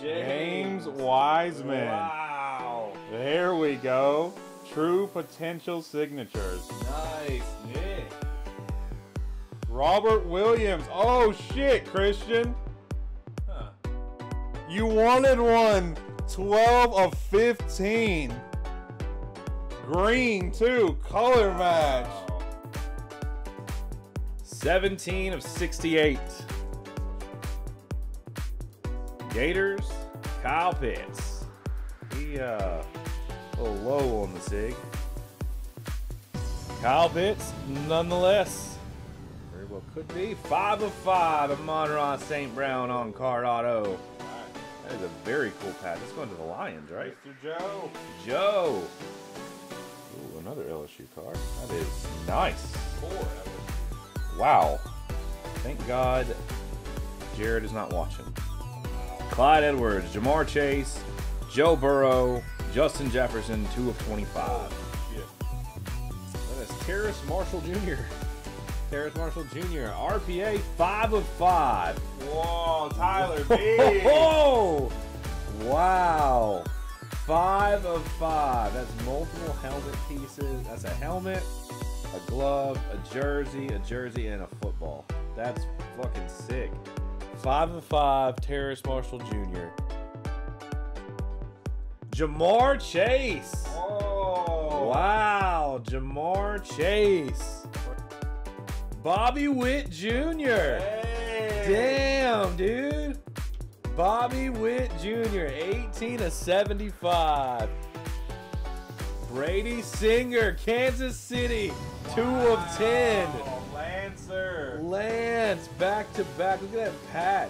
James Wiseman. Wow. There we go. True potential signatures. Nice, Nick. Robert Williams. Oh shit, Christian. Huh. You wanted one. 12 of 15. Green too. Color match. 17 of 68. Gators, Kyle Pitts. He, uh, a little low on the SIG. Kyle Pitts, nonetheless, very well could be. 5 of 5 of Amon-Ra St. Brown on card auto. That is a very cool patch. It's going to the Lions, right? Mr. Joe. Joe. Ooh, another LSU card. That is nice. Four. Wow. Thank God Jared is not watching. Clyde Edwards, Ja'Marr Chase, Joe Burrow, Justin Jefferson, 2 of 25. Shit. That is Terrace Marshall Jr. Terrace Marshall Jr. RPA, 5 of 5. Whoa, Tyler B. Oh! Wow. 5 of 5. That's multiple helmet pieces. That's a helmet, a glove, a jersey, a jersey, and a football. That's fucking sick. 5 of 5, Terrace Marshall Jr. Ja'Marr Chase. Oh. Wow, Ja'Marr Chase. Bobby Witt Jr. Hey. Damn, dude. Bobby Witt Jr., 18 of 75. Brady Singer, Kansas City, 2 of 10. Lancer. Lance, back to back. Look at that patch.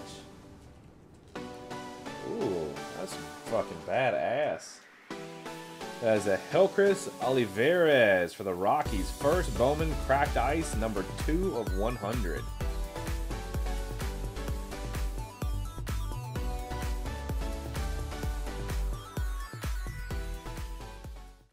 Ooh, that's fucking badass. That is a Helcris Olivarez for the Rockies. First Bowman cracked ice, number two of 100.